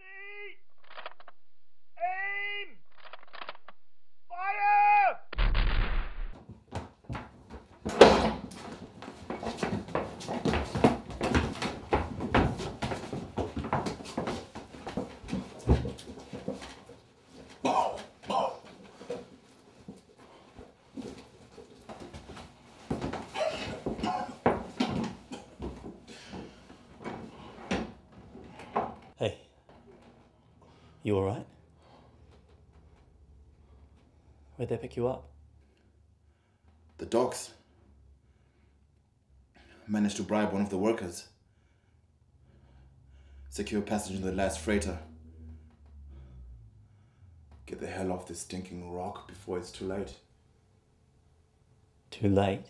Ready! You alright? Where'd they pick you up? The dogs managed to bribe one of the workers. Secure passage in the last freighter. Get the hell off this stinking rock before it's too late. Too late?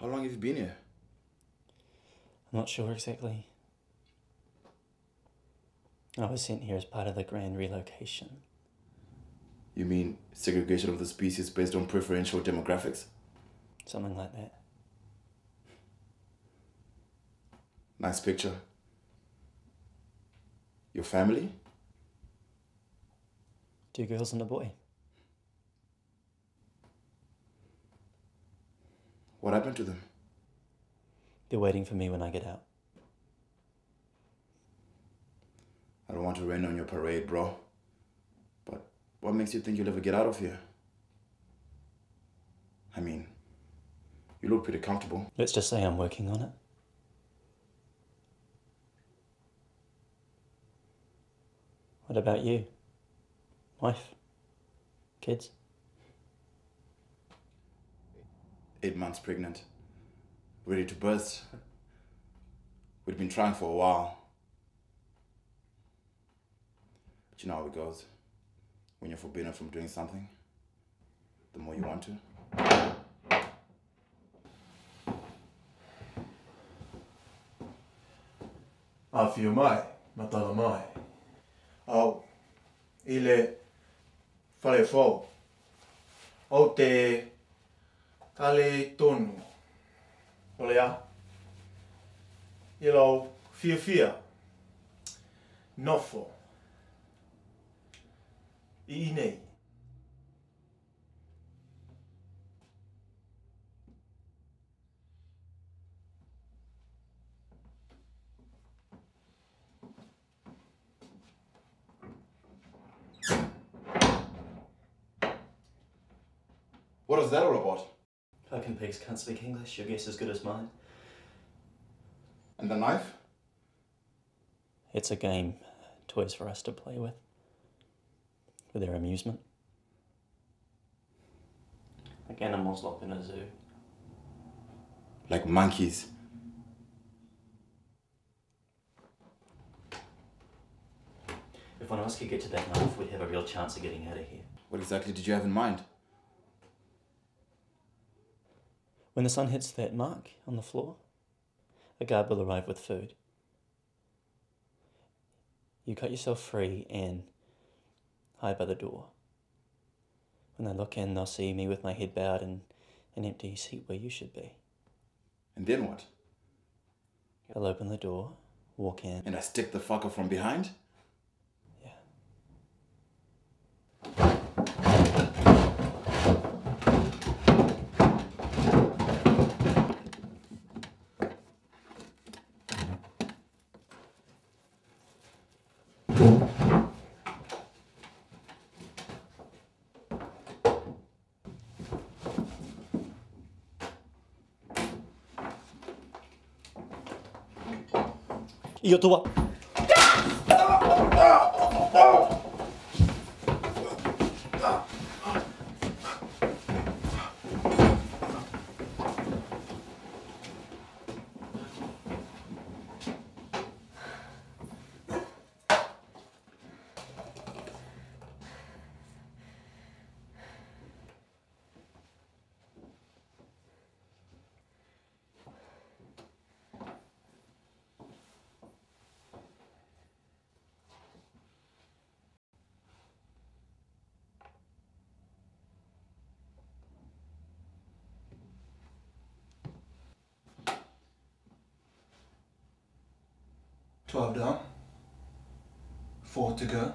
How long have you been here? I'm not sure exactly. I was sent here as part of the grand relocation. You mean segregation of the species based on preferential demographics? Something like that. Nice picture. Your family? Two girls and a boy. What happened to them? They're waiting for me when I get out. I don't want to rain on your parade, bro. But what makes you think you'll ever get out of here? I mean, you look pretty comfortable. Let's just say I'm working on it. What about you? Wife? Kids? Eight months pregnant. Ready to burst. We'd been trying for a while. But you know how it goes. When you're forbidden from doing something, the more you want to. Awhio mai, matala mai. Au, i fale fo o te tale tonu. O lea ilo fia fia nofo. I nei What is that all about? Fucking pigs can't speak English. Your guess is as good as mine. And the knife? It's a game. Toys for us to play with. For their amusement. Like animals locked in a zoo. Like monkeys. If one of us could get to that knife, we'd have a real chance of getting out of here. What exactly did you have in mind? When the sun hits that mark on the floor, a guard will arrive with food. You cut yourself free and hide by the door. When they look in, they'll see me with my head bowed and an empty seat where you should be. And then what? I'll open the door, walk in. And I stick the fucker from behind? いい音は？12 down. Four to go.